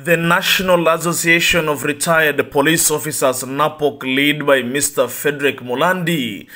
The National Association of Retired Police Officers NAPOC, led by Mr. Frederick Mulandi,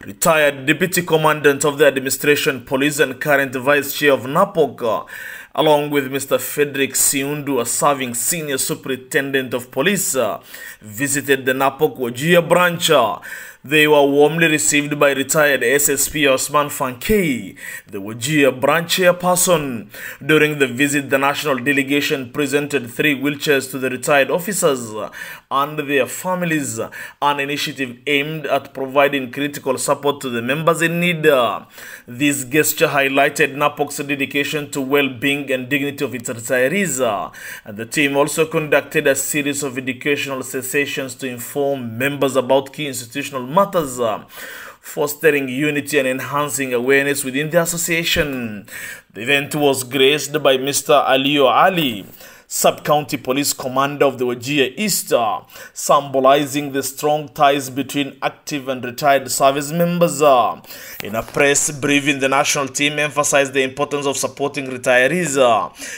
retired Deputy Commandant of the Administration Police and current Vice Chair of NAPOC, along with Mr. Frederick Siundu, a serving Senior Superintendent of Police, visited the NAPOC Wajia branch. They were warmly received by retired SSP Osman Fankei, the Wajir branch chairperson. During the visit, the national delegation presented three wheelchairs to the retired officers and their families, an initiative aimed at providing critical support to the members in need. This gesture highlighted NAPOC's dedication to well-being and dignity of its retirees. The team also conducted a series of educational sessions to inform members about key institutional matters, uh, fostering unity and enhancing awareness within the association. The event was graced by Mr. Alio Ali, Sub-County Police Commander of the Wajir East, symbolizing the strong ties between active and retired service members. In a press briefing, the national team emphasized the importance of supporting retirees,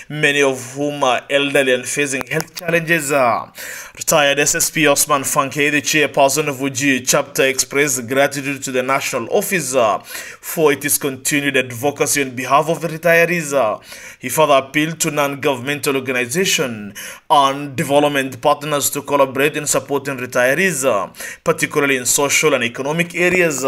many of whom are elderly and facing health challenges. Retired SSP Osman Fanke, the chairperson of Wajir chapter, expressed gratitude to the national office uh, for its continued advocacy on behalf of retirees. He further appealed to non-governmental organizations and development partners to collaborate in supporting retirees, uh, particularly in social and economic areas.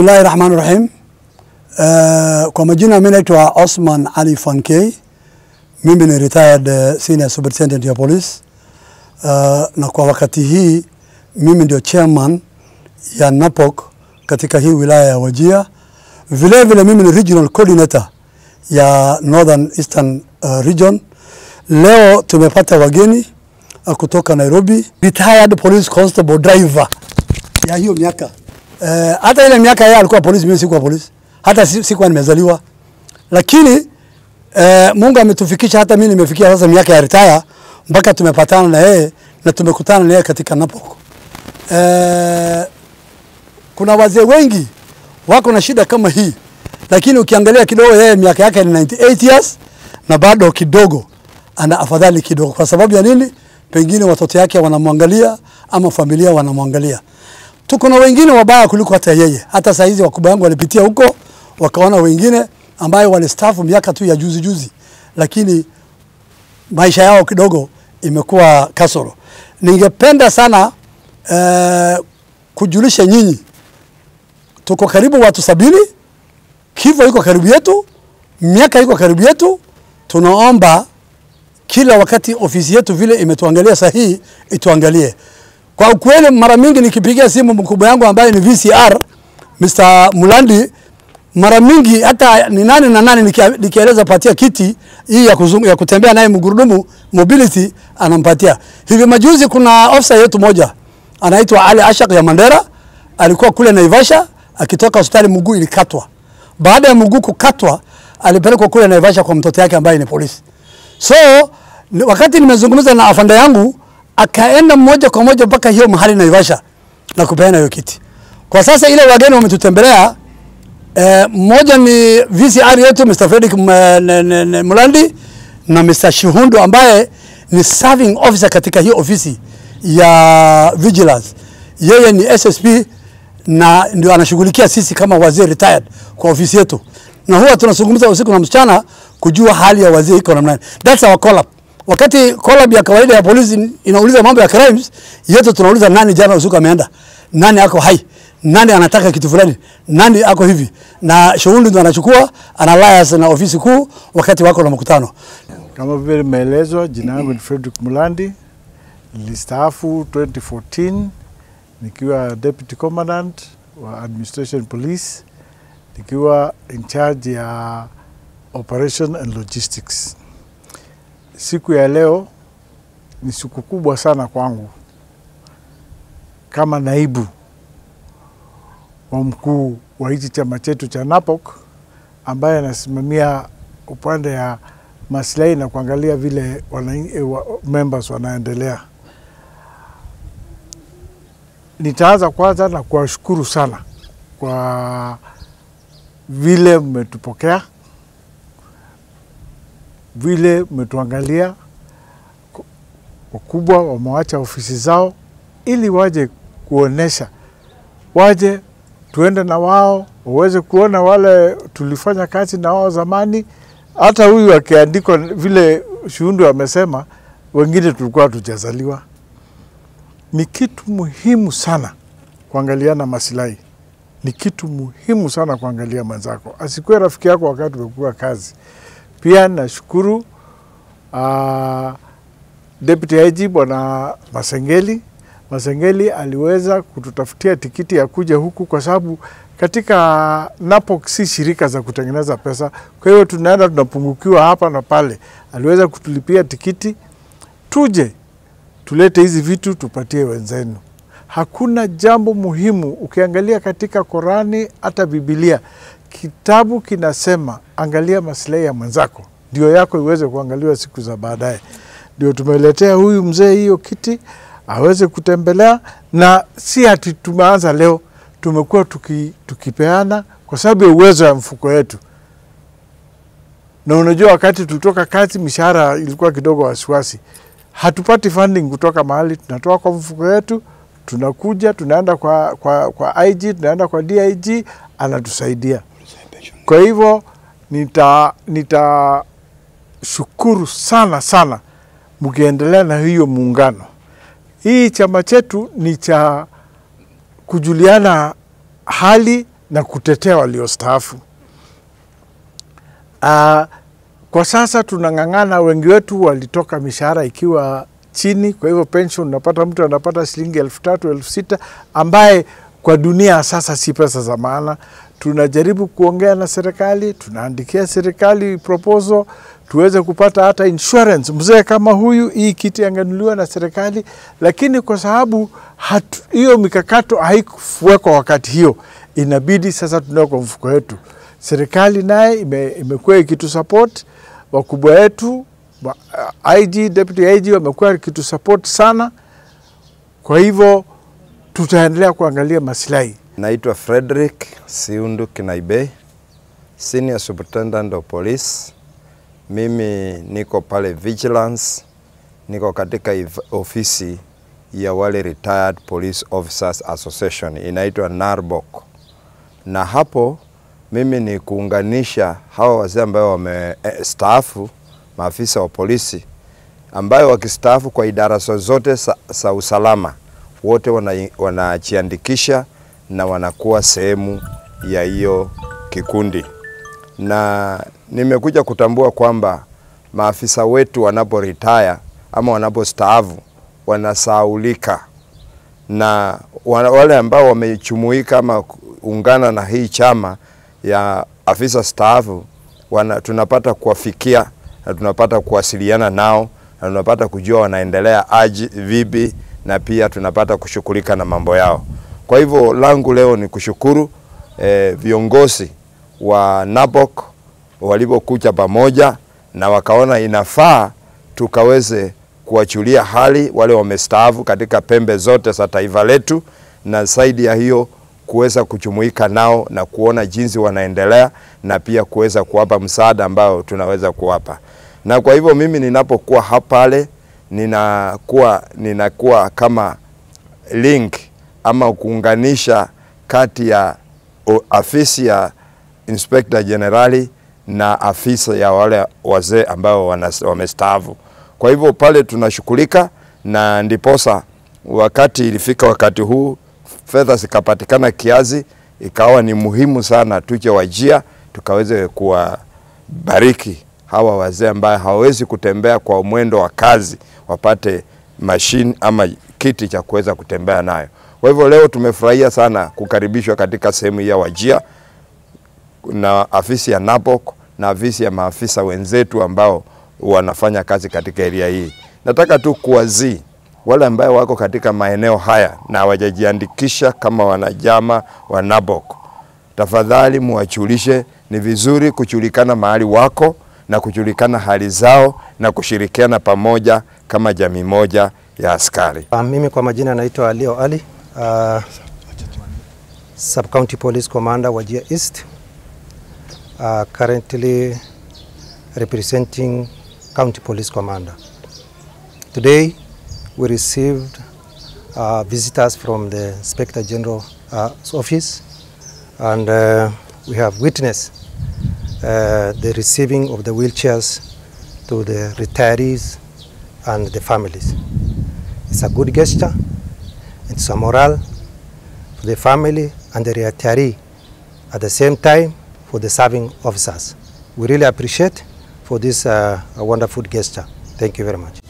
Bismillahi rahmani rahim. Uh, kwa majina mi naitwa Osman Ali Fankei. Mimi ni retired uh, senior superintendent ya police uh, na kwa wakati hii mimi ndio chairman ya NAPOC katika hii wilaya ya Wajir. Vile vile mimi ni regional coordinator ya Northern Eastern uh, region. Leo tumepata wageni uh, kutoka Nairobi, retired police constable driver ya hiyo miaka Eh, hata ile miaka yeye alikuwa polisi, mimi sikuwa polisi, hata si- sikuwa nimezaliwa, lakini eh, Mungu ametufikisha hata mimi nimefikia sasa miaka ya retire, mpaka tumepatana na yeye na tumekutana na yeye katika Napoko. Eh, kuna wazee wengi wako na shida kama hii, lakini ukiangalia kidogo, yeye miaka yake ni 98 years na bado kidogo ana afadhali kidogo. Kwa sababu ya nini? Pengine watoto yake wanamwangalia ama familia wanamwangalia tuko na wengine wabaya kuliko hata yeye. Hata saa hizi wakubwa wangu walipitia huko, wakaona wengine ambayo walistaafu miaka tu ya juzi juzi, lakini maisha yao kidogo imekuwa kasoro. Ningependa sana eh, kujulisha nyinyi, tuko karibu watu sabini, kifo iko karibu yetu, miaka iko karibu yetu. Tunaomba kila wakati ofisi yetu vile imetuangalia sahihi, ituangalie kwa ukweli, mara mingi nikipigia simu mkubwa yangu ambaye ni VCR Mr. Mulandi, mara mingi hata ni nani na nani nikieleza patia kiti hii ya, kuzungu, ya kutembea naye mgurudumu mobility anampatia. Hivi majuzi kuna ofisa yetu moja anaitwa Ali Ashak ya Mandera, alikuwa kule Naivasha akitoka hospitali mguu ilikatwa. Baada ya mguu kukatwa, alipelekwa kule Naivasha kwa mtoto yake ambaye ni polisi. So wakati nimezungumza na afanda yangu akaenda moja kwa moja mpaka hiyo mahali Naivasha na kupeana hiyo kiti. Kwa sasa ile wageni wametutembelea eh, mmoja ni VCR yetu Mr. Fredrick ne- Mulandi na Mr. Shihundu ambaye ni serving officer katika hiyo ofisi ya vigilance. Yeye ni SSP na ndio anashughulikia sisi kama wazee retired kwa ofisi yetu, na huwa tunazungumza usiku na mchana kujua hali ya wazee iko namna gani. That's our call up. Wakati collab ya kawaida ya polisi inauliza mambo ya crimes, yetu tunauliza nani jana usiku ameenda, nani ako hai, nani anataka kitu fulani, nani ako hivi, na shughuli ndo anachukua analayas na ofisi kuu wakati wako na mkutano. Kama vile imeelezwa, jina langu ni Frederick Mulandi. Nilistaafu 2014 nikiwa deputy commandant wa administration police, nikiwa in charge ya operation and logistics. Siku ya leo ni siku kubwa sana kwangu kama naibu wa mkuu wa hichi chama chetu cha NAPOK ambaye anasimamia upande ya maslahi na kuangalia vile wana, wa, members wanaendelea. Nitaanza kwanza na kuwashukuru sana kwa vile mmetupokea, vile mmetuangalia. Wakubwa wamewacha ofisi zao ili waje kuonesha, waje tuende na wao waweze kuona wale tulifanya kazi na wao zamani. Hata huyu akiandikwa vile Shundu amesema, wengine tulikuwa tujazaliwa. Ni kitu muhimu sana kuangaliana masilahi, ni kitu muhimu sana kuangalia mwenzako, asikuwe rafiki yako wakati umekuwa kazi. Pia nashukuru uh, Deputy IG Bwana Masengeli Masengeli aliweza kututafutia tikiti ya kuja huku kwa sababu katika NAPOC si shirika za kutengeneza pesa. Kwa hiyo tunaenda tunapungukiwa hapa na pale. Aliweza kutulipia tikiti tuje tulete hizi vitu tupatie wenzenu. Hakuna jambo muhimu ukiangalia katika Korani hata Bibilia, kitabu kinasema angalia masilahi ya mwenzako ndio yako iweze kuangaliwa siku za baadaye. Ndio tumeletea huyu mzee hiyo kiti aweze kutembelea, na si ati tumeanza leo, tumekuwa tuki, tukipeana kwa sababu ya uwezo ya mfuko yetu. Na unajua wakati tulitoka kazi, mishahara ilikuwa kidogo wasiwasi, hatupati funding kutoka mahali, tunatoa kwa mfuko yetu, tunakuja tunaenda kwa, kwa, kwa IG tunaenda kwa DIG anatusaidia. Kwa hivyo nita nitashukuru sana sana mkiendelea na hiyo muungano. Hii chama chetu ni cha kujuliana hali na kutetea waliostaafu. Uh, kwa sasa tunang'ang'ana, wengi wetu walitoka mishahara ikiwa chini, kwa hivyo pension unapata mtu anapata shilingi elfu tatu elfu sita ambaye kwa dunia sasa si pesa za maana. Tunajaribu kuongea na serikali, tunaandikia serikali proposal tuweze kupata hata insurance. Mzee kama huyu, hii kiti angenuliwa na serikali, lakini kwa sababu hiyo mikakato haikuwekwa wakati hiyo, inabidi sasa tunao kwa mfuko wetu. Serikali naye ime, imekuwa ikitu support wakubwa wetu IG, deputy IG wamekuwa ikitu support sana. Kwa hivyo tutaendelea kuangalia masilahi. Naitwa Frederick Siundu Kinaibe, Senior Superintendent of Police. Mimi niko pale Vigilance, niko katika ofisi ya wale Retired Police Officers Association inaitwa NARBOC, na hapo mimi ni kuunganisha hawa wazee ambao wamestaafu, maafisa wa polisi ambayo wakistaafu kwa idara zozote za usalama, wote wanajiandikisha wana na wanakuwa sehemu ya hiyo kikundi, na nimekuja kutambua kwamba maafisa wetu wanapo retire ama wanapostaafu wanasaulika, na wale ambao wamechumuika ama ungana na hii chama ya afisa staafu wana, tunapata kuwafikia na tunapata kuwasiliana nao na tunapata kujua wanaendelea aji vipi, na pia tunapata kushughulika na mambo yao. Kwa hivyo langu leo ni kushukuru eh, viongozi wa NABOK walivyokuja pamoja na wakaona inafaa tukaweze kuwachulia hali wale wamestaafu katika pembe zote za taifa letu, na zaidi ya hiyo kuweza kujumuika nao na kuona jinsi wanaendelea na pia kuweza kuwapa msaada ambao tunaweza kuwapa. Na kwa hivyo mimi ninapokuwa hapale ninakuwa ninakuwa kama link ama kuunganisha kati ya afisi ya Inspector jenerali na afisa ya wale wazee ambao wamestaafu. Kwa hivyo pale tunashughulika na ndiposa wakati ilifika wakati huu fedha zikapatikana kiasi, ikawa ni muhimu sana tuje wajia tukaweze kuwabariki hawa wazee ambao hawawezi kutembea kwa mwendo wa kazi wapate mashine ama kiti cha kuweza kutembea nayo. Kwa hivyo leo tumefurahia sana kukaribishwa katika sehemu ya Wajia na afisi ya NAPOK na afisi ya maafisa wenzetu ambao wanafanya kazi katika eria hii. Nataka tu kuwazii wale ambao wako katika maeneo haya na hawajajiandikisha kama wanajama wa NAPOK, tafadhali muwachulishe. Ni vizuri kujulikana mahali wako na kujulikana hali zao na kushirikiana pamoja kama jamii moja ya askari. Uh, mimi kwa majina naitwa Alio Ali, uh, Sub County Police Commander Wajir East, uh, currently representing County Police Commander. Today we received uh, visitors from the Inspector General's office and uh, we have witnessed uh, the receiving of the wheelchairs to the retirees and the families. It's a good gesture, it's a morale for the family and the retiree at the same time for the serving officers. We really appreciate for this uh, wonderful gesture. Thank you very much.